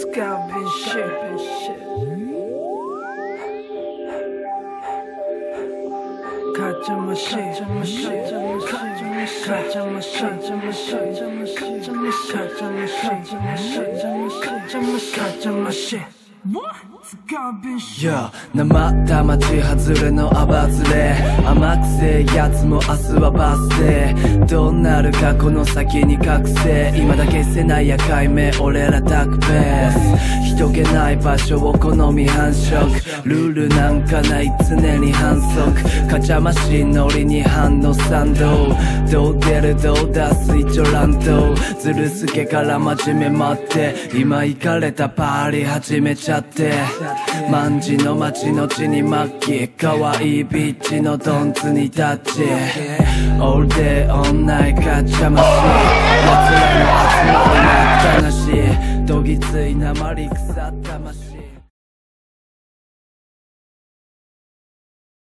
Scalping shit. Catch my shit, catch my shit, catch my shit, catch my shit, catch my shit, catch my shit, catch my shit, catch my shit, catch my shit. What? Scalping shit. よ生田町外れのアバズレ甘くせえやつも明日はバースデーどうなるかこの先に覚醒。今だけせない赤い目。俺らタクベース。人気ない場所を好み繁殖。ルールなんかない常に反則。カチャマシン乗りに反応賛同。どう出る？どう出す？一応乱闘。ずるすけから真面目待って。今行かれたパーリー始めちゃって万事の街の地に末期可愛いビッチのドンツにタッチ All day all night カチャマシ奴らの集まり真っ赤なしどぎつい鉛腐った魂